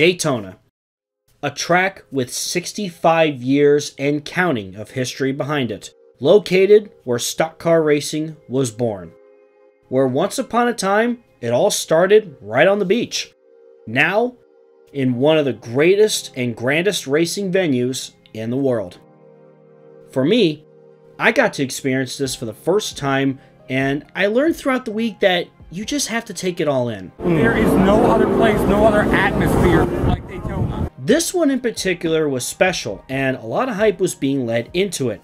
Daytona, a track with 65 years and counting of history behind it, located where stock car racing was born. Where once upon a time, it all started right on the beach. Now, in one of the greatest and grandest racing venues in the world. For me, I got to experience this for the first time, and I learned throughout the week that you just have to take it all in. There is no other place, no other atmosphere like Daytona. This one in particular was special, and a lot of hype was being led into it.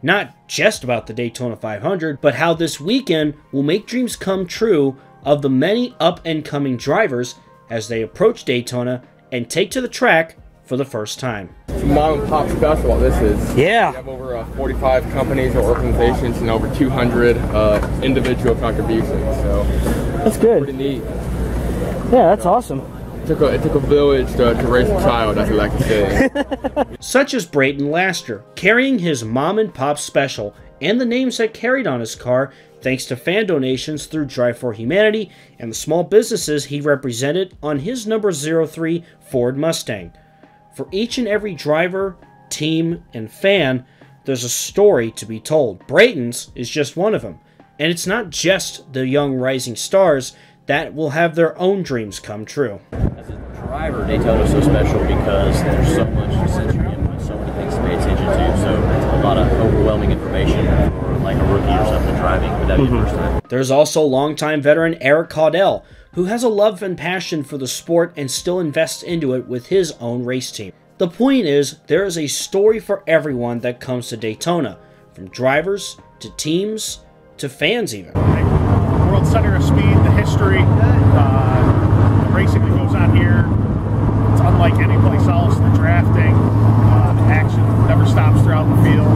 Not just about the Daytona 500, but how this weekend will make dreams come true of the many up and coming drivers as they approach Daytona and take to the track for the first time. It's a mom and pop special what this is. Yeah. We have over uh, 45 companies or organizations and over 200 uh, individual contributions. So That's good. pretty neat. Yeah, that's awesome. It took a, it took a village to, to raise a child, as I like to say. Such as Brayton Laster, carrying his mom and pop special and the names that carried on his car thanks to fan donations through Drive for Humanity and the small businesses he represented on his number 03 Ford Mustang. For each and every driver, team, and fan, there's a story to be told. Brayton's is just one of them. And it's not just the young rising stars that will have their own dreams come true. As a driver, Daytona is so special because there's so much sensory input, so many things to pay attention to. So a lot of overwhelming information for like a rookie or something driving. Would that be your mm-hmm. first time? There's also longtime veteran Eric Caudell, who has a love and passion for the sport and still invests into it with his own race team. The point is, there is a story for everyone that comes to Daytona, from drivers to teams to fans, even. World Center of Speed, the history, uh, the racing that goes on here. It's unlike any place else. The drafting, uh, the action never stops throughout the field.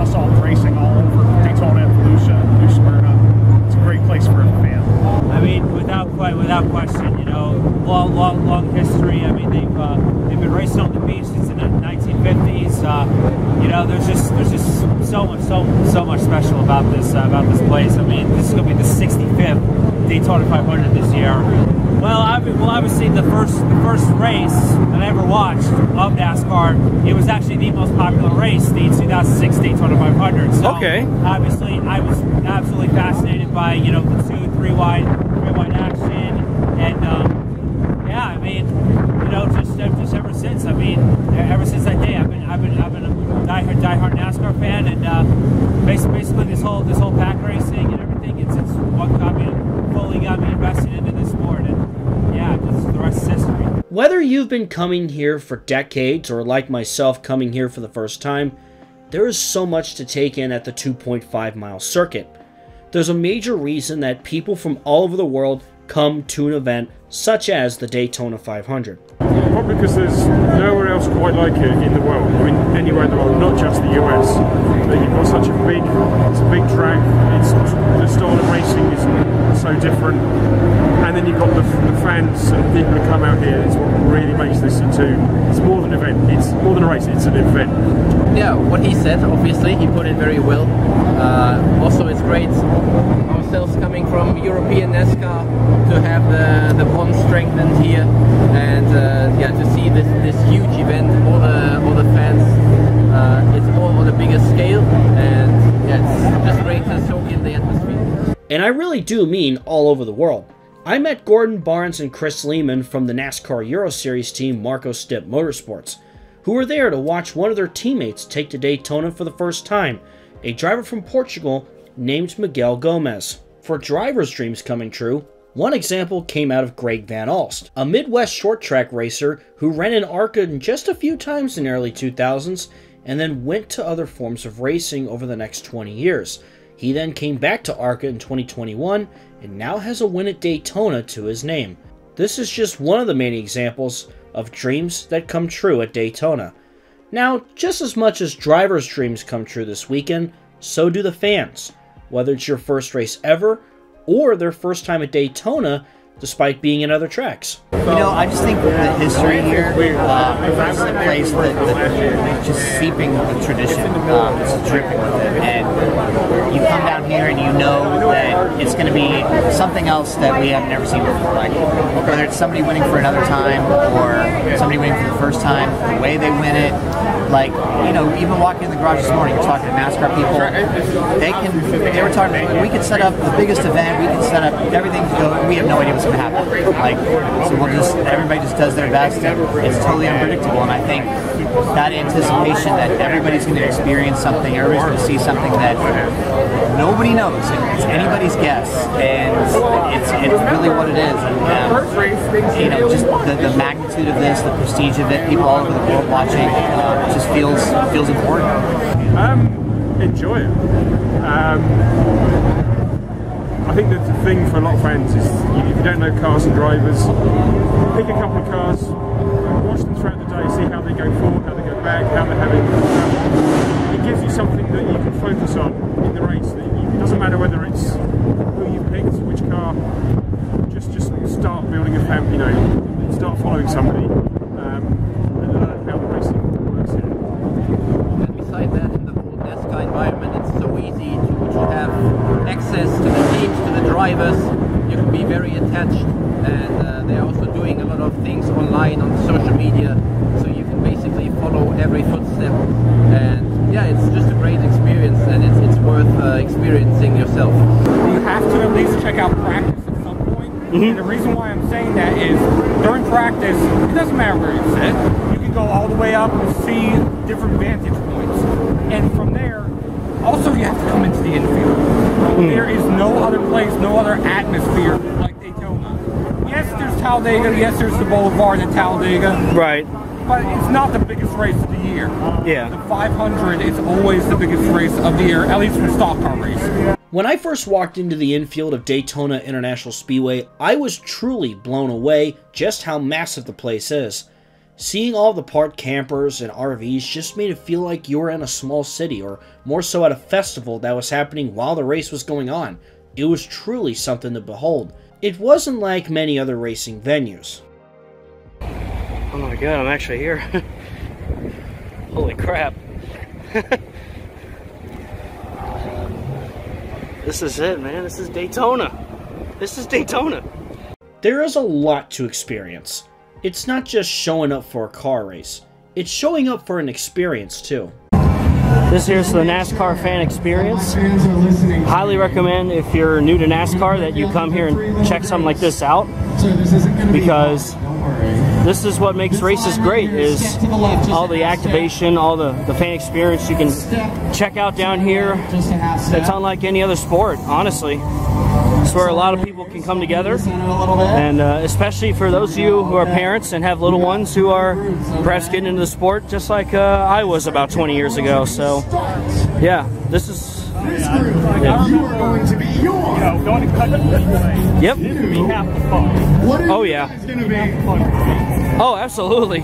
Us all racing all over Daytona, Volusia, New Smyrna. It's a great place for a fan. I mean, without quite without question, you know, long, long, long history. I mean, they've uh, they've been racing on the beach since the 1950s. Uh, you know, there's just there's just so much so so much special about this uh, about this place. I mean, this is going to be the 65th Daytona 500 this year. Well, I well, obviously the first the first race that I ever watched of NASCAR, it was actually the most popular race, the 2006 Daytona 500. So Okay. obviously I was absolutely fascinated by you know the two three wide three wide action and um, yeah I mean you know just just ever since I mean ever since that day I've been I've been I've been a diehard diehard NASCAR fan and uh, basically, basically this whole this whole pack racing and everything it's it's what got me fully got me invested into this sport and yeah just the rest is history. Whether you've been coming here for decades or like myself coming here for the first time, there is so much to take in at the 2.5 mile circuit. There's a major reason that people from all over the world come to an event such as the Daytona 500. Probably because there's nowhere else quite like it in the world. I mean, anywhere in the world, not just the US. That you've got such a big, it's a big track. It's the style of racing is so different, and then you've got the, the fans and people who come out here. It's what really makes this into. It's more than an event. It's more than a race. It's an event. yeah, what he said, obviously, he put it very well. Uh, also, it's great ourselves coming from European NASCAR to have the, the bond strengthened here and uh, yeah, to see this, this huge event, all the, all the fans. Uh, it's all on a bigger scale and yeah, it's just great to soak in the atmosphere. And I really do mean all over the world. I met Gordon Barnes and Chris Liemann from the NASCAR Euro Series team Marko Stipp Motorsports, who were there to watch one of their teammates take to Daytona for the first time, a driver from Portugal named Miguel Gomes. For drivers' dreams coming true, one example came out of Greg Van Alst, a Midwest short track racer who ran in ARCA just a few times in the early 2000s and then went to other forms of racing over the next 20 years. He then came back to ARCA in 2021 and now has a win at Daytona to his name. This is just one of the many examples of dreams that come true at Daytona. Now, just as much as drivers' dreams come true this weekend, so do the fans. Whether it's your first race ever or their first time at Daytona, despite being in other tracks. You know, I just think the history here, uh, is a place that, that just seeping with tradition, um, it's dripping with it, and you come down here and you know that it's going to be something else that we have never seen before. Like whether it's somebody winning for another time or somebody winning for the first time, the way they win it. Like you know, even walking in the garage this morning, talking to NASCAR people, they can. They were talking. We could set up the biggest event. We can set up everything to go. We have no idea what's going to happen. Like so, we'll just everybody just does their best. It's totally unpredictable, and I think that anticipation that everybody's going to experience something, everybody's going to see something that nobody knows. It's anybody's guess, and it's it's really what it is. And um, you know, just the, the magnitude of this, the prestige of it, people all over the world watching, uh, just feels feels important. Um, enjoy it. Um, I think that the thing for a lot of fans is if you don't know cars and drivers, pick a couple of cars, watch them throughout the day, see how they go forward, how they go back, how they're having. Um, it gives you something that you can focus on in the race. It doesn't matter whether it's who you picked, which car. Just just start building a fan. You know, start following somebody um, and learn how racing works. And beside that, in the whole NASCAR environment, it's so easy to, to have access to the teams, to the drivers. You can be very attached, and uh, they're also doing a lot of things online on social media, so you can basically follow every footstep. And yeah, it's just a great experience, and it's, it's worth uh, experiencing yourself. You have to at least check out practice at some point. And the reason why I'm saying that is during practice, it doesn't matter where you sit. You can go all the way up and see different vantage points. And from also you have to come into the infield. Hmm. There is no other place, no other atmosphere like Daytona. Yes, there's Talladega. Yes, there's the Boulevard at Talladega. Right. But it's not the biggest race of the year. Yeah. The 500 is always the biggest race of the year, at least for stock car racing. When I first walked into the infield of Daytona International Speedway, I was truly blown away just how massive the place is. Seeing all the parked campers and RVs just made it feel like you were in a small city, or more so at a festival that was happening while the race was going on. It was truly something to behold. It wasn't like many other racing venues. Oh my god, I'm actually here. Holy crap. this is it, man. This is Daytona. This is Daytona. There is a lot to experience. It's not just showing up for a car race, it's showing up for an experience too. This here's the NASCAR fan experience. Highly recommend if you're new to NASCAR that you come here and check something like this out because this is what makes races great is all the activation, all the, the fan experience you can check out down here. It's unlike any other sport, honestly. Where a lot of people can come together, and uh, especially for those of you who are parents and have little ones who are perhaps getting into the sport, just like uh, I was about 20 years ago. So, yeah, this is. Yeah. You are going to be yours. Yep. Oh, yeah. Oh, absolutely.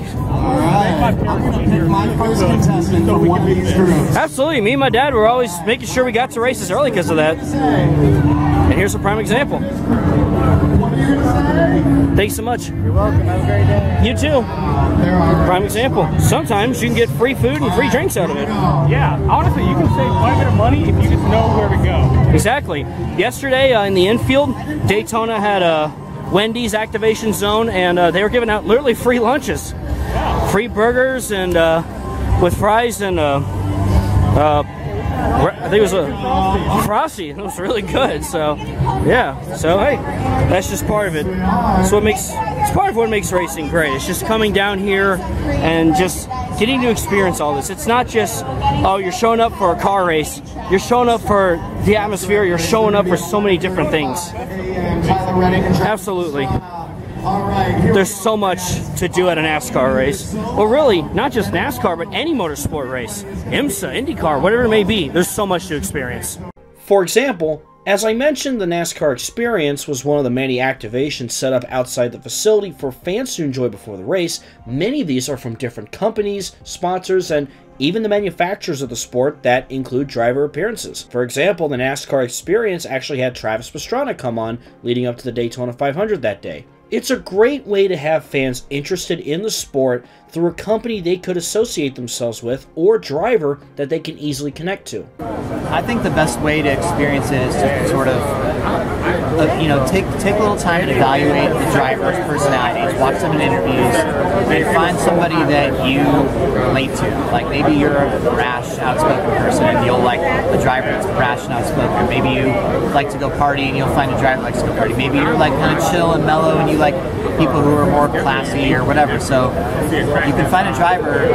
Absolutely. Me and my dad were always making sure we got to races early because of that. Here's a prime example. What are you going to say? Thanks so much. You're welcome. Have a great day. You too. Prime example. Sometimes you can get free food and free drinks out of it. Yeah, honestly, you can save quite a bit of money if you just know where to go. Exactly. Yesterday uh, in the infield, Daytona had a Wendy's activation zone, and uh, they were giving out literally free lunches, free burgers, and uh, with fries and uh, uh, I think it was a frosty. It was really good. So, yeah. So hey, that's just part of it. That's what makes it's part of what makes racing great. It's just coming down here and just getting to experience all this. It's not just oh you're showing up for a car race. You're showing up for the atmosphere. You're showing up for so many different things. Absolutely. All right. Here There's so much to do at a NASCAR race. Well, really, not just NASCAR, but any motorsport race. IMSA, IndyCar, whatever it may be, there's so much to experience. For example, as I mentioned, the NASCAR Experience was one of the many activations set up outside the facility for fans to enjoy before the race. Many of these are from different companies, sponsors, and even the manufacturers of the sport that include driver appearances. For example, the NASCAR Experience actually had Travis Pastrana come on leading up to the Daytona 500 that day. It's a great way to have fans interested in the sport through a company they could associate themselves with or driver that they can easily connect to. I think the best way to experience it is to sort of, uh, you know, take take a little time and evaluate the driver's personalities, watch them in interviews, and find somebody that you relate to. Like maybe you're a brash, outspoken person, and you'll like a driver that's brash and outspoken. Maybe you like to go party, and you'll find a driver that likes to go party. Maybe you're like kind of chill and mellow, and you like people who are more classy or whatever. So you can find a driver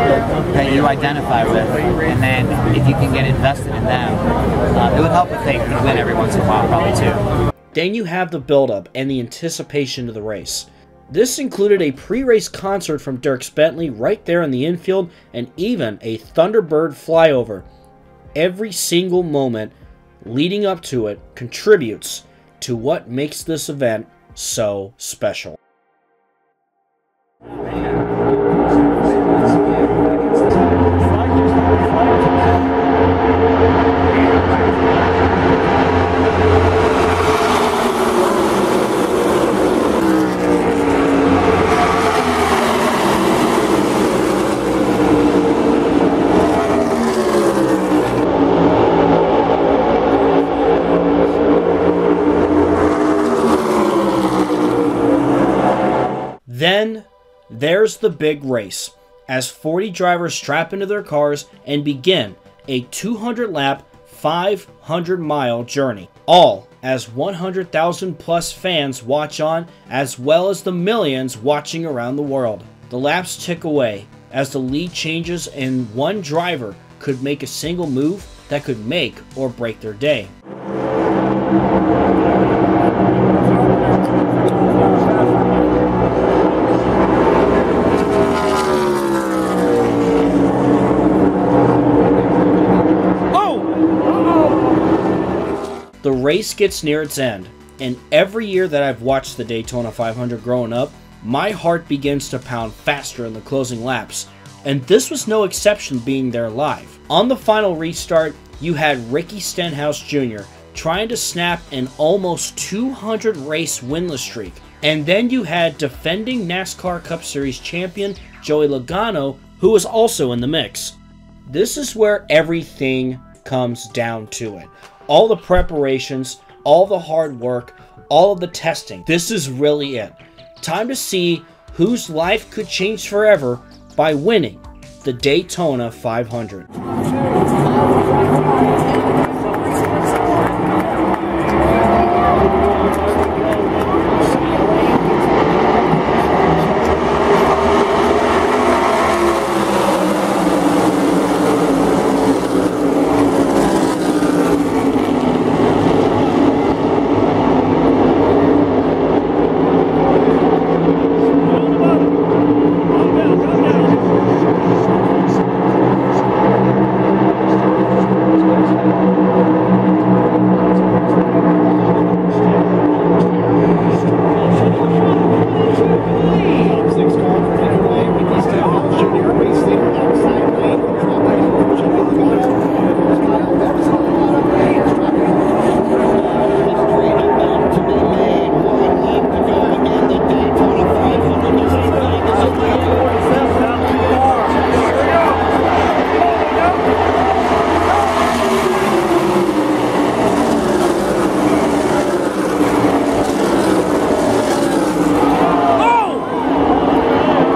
that you identify with, and then if you can get invested in them, uh, it would help if they could win every once in a while, probably too. Then you have the build-up and the anticipation of the race. This included a pre-race concert from Dierks Bentley right there in the infield and even a Thunderbird flyover. Every single moment leading up to it contributes to what makes this event so special. Then there's the big race as 40 drivers strap into their cars and begin a 200 lap, 500 mile journey. All as 100,000 plus fans watch on, as well as the millions watching around the world. The laps tick away as the lead changes, and one driver could make a single move that could make or break their day. The race gets near its end, and every year that I've watched the Daytona 500 growing up, my heart begins to pound faster in the closing laps, and this was no exception being there live. On the final restart, you had Ricky Stenhouse Jr. trying to snap an almost 200 race winless streak, and then you had defending NASCAR Cup Series champion Joey Logano, who was also in the mix. This is where everything comes down to it all the preparations, all the hard work, all of the testing. This is really it. Time to see whose life could change forever by winning the Daytona 500.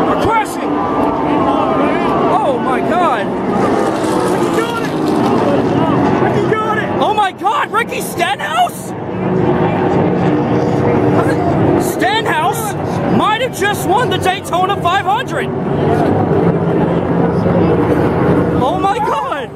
We're crashing! Oh my god! Ricky got it! Oh my god, Ricky Stenhouse? Stenhouse might have just won the Daytona 500! Oh my god!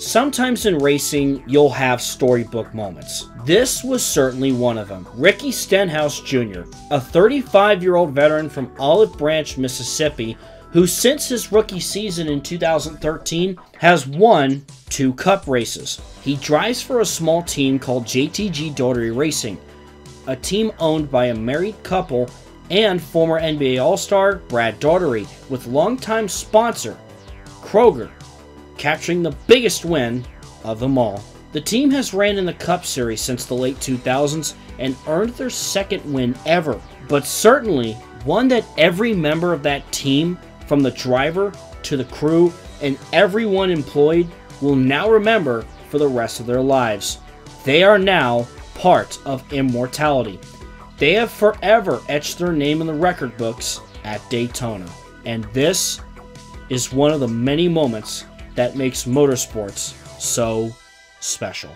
Sometimes in racing, you'll have storybook moments. This was certainly one of them. Ricky Stenhouse Jr., a 35 year old veteran from Olive Branch, Mississippi, who since his rookie season in 2013 has won two cup races. He drives for a small team called JTG Daugherty Racing, a team owned by a married couple and former NBA All Star Brad Daugherty with longtime sponsor Kroger capturing the biggest win of them all. The team has ran in the Cup Series since the late 2000s and earned their second win ever but certainly one that every member of that team, from the driver to the crew and everyone employed, will now remember for the rest of their lives. They are now part of immortality. They have forever etched their name in the record books at Daytona. And this is one of the many moments that makes motorsports so special.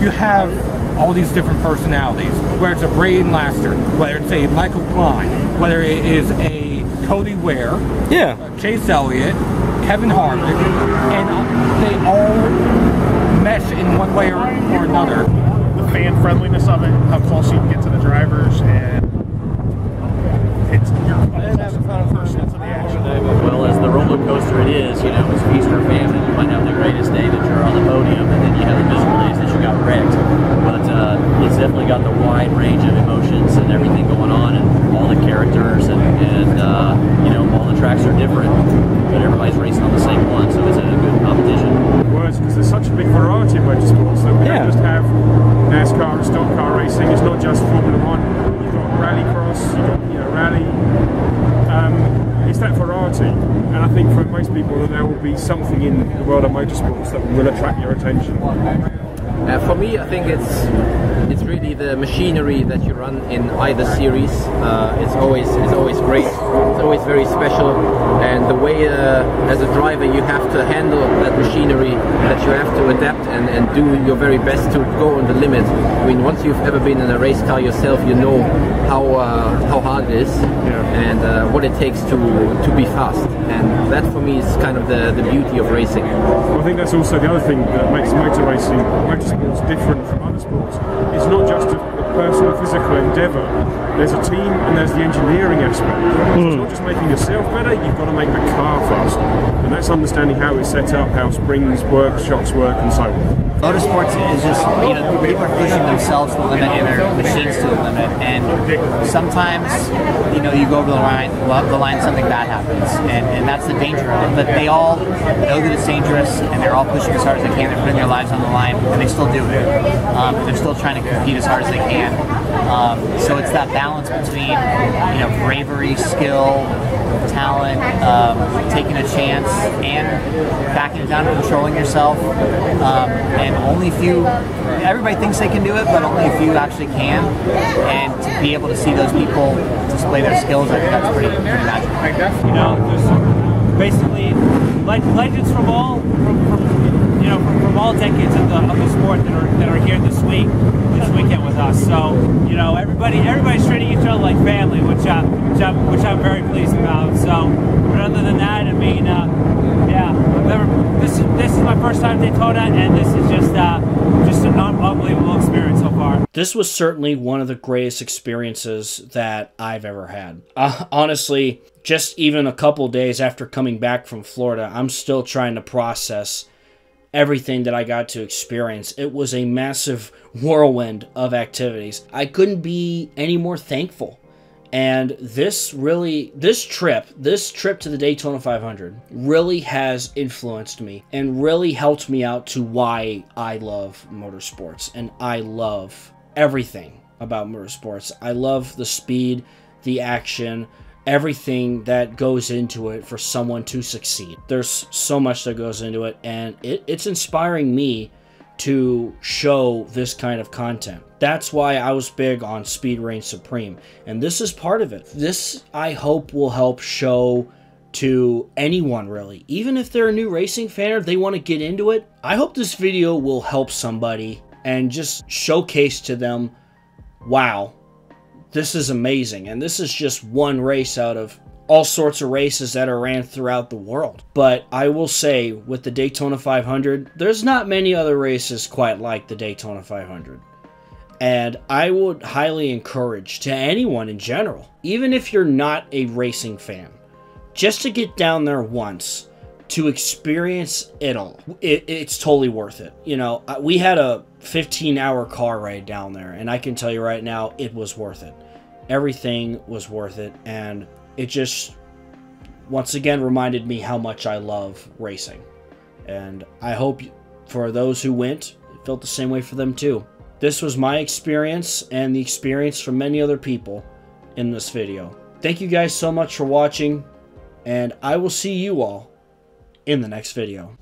You have all these different personalities, whether it's a Brayton Laster, whether it's a Michael Klein, whether it is a Cody Ware, yeah, Chase Elliott, Kevin Harvick, and they all mesh in one way or, or another. The fan friendliness of it, how close you can get to the drivers, and it's you're a person into the action. Well, as the roller coaster it is, you know, it's feast or famine. You might have the greatest day that you're on the podium, and then you have the miserable days that you got wrecked. But uh, it's definitely got the wide range of emotions and everything going on, and all the characters, and, and uh, you know, all the tracks are different, but everybody's racing on the same one, so it's a good competition. Words because there's such a big variety of motorsports that we Yeah. don't just have NASCAR and stock car racing. It's not just Formula One. You've got rallycross, you've got you know rally. Um, it's that variety, and I think for most people that there will be something in the world of motorsports that will attract your attention. Uh, for me, I think it's it's really the machinery that you run in either series. Uh, it's always it's always great. It's always very special, and the way uh, as a driver you have to handle that machinery, that you have to adapt and, and do your very best to go on the limit. I mean, once you've ever been in a race car yourself, you know how uh, how hard it is and uh, what it takes to to be fast. And that for me is kind of the, the beauty of racing. Well, I think that's also the other thing that makes motor racing, motorsports different from other sports. It's not just a, a personal physical endeavour. There's a team and there's the engineering aspect. So it's not hmm. just making yourself better, you've got to make the car faster. And that's understanding how it's set up, how springs work, shocks work, and so on. Motorsports is just, you know, people are pushing themselves to the limit and their machines to the limit. And sometimes, you know, you go over the line, the line, something bad happens. And, and that's the danger of it. But they all know that it's dangerous and they're all pushing as hard as they can. They're putting their lives on the line and they still do it. Um, they're still trying to compete as hard as they can. Um, so it's that balance between, you know, bravery, skill, talent, um, taking a chance, and backing down and controlling yourself. Um, and only few, everybody thinks they can do it, but only a few actually can. And to be able to see those people display their skills, I think that's pretty, pretty magical. You know, there's basically legends from all from, from you know from, from all decades of the of the sport that are that are here this week this weekend with us. So you know everybody everybody's treating each other like family, which uh, which I'm which I'm very pleased about. So, but other than that, I mean, uh, yeah, I've never this is this is my first time at Daytona, and this is just uh, just an unbelievable experience so far. This was certainly one of the greatest experiences that I've ever had. Uh, honestly, just even a couple days after coming back from Florida, I'm still trying to process everything that I got to experience. It was a massive whirlwind of activities. I couldn't be any more thankful. And this really, this trip, this trip to the Daytona 500 really has influenced me and really helped me out to why I love motorsports and I love everything about motorsports. I love the speed, the action, everything that goes into it for someone to succeed. There's so much that goes into it, and it, it's inspiring me to show this kind of content. That's why I was big on Speed Reign Supreme, and this is part of it. This, I hope, will help show to anyone really. Even if they're a new racing fan or they want to get into it, I hope this video will help somebody and just showcase to them, wow, this is amazing. And this is just one race out of all sorts of races that are ran throughout the world. But I will say, with the Daytona 500, there's not many other races quite like the Daytona 500. And I would highly encourage to anyone in general, even if you're not a racing fan, just to get down there once to experience it all. It, it's totally worth it. You know, we had a 15 hour car ride down there, and I can tell you right now, it was worth it. Everything was worth it, and it just once again reminded me how much I love racing. And I hope for those who went, it felt the same way for them too. This was my experience and the experience for many other people, in this video. Thank you guys so much for watching, and I will see you all in the next video.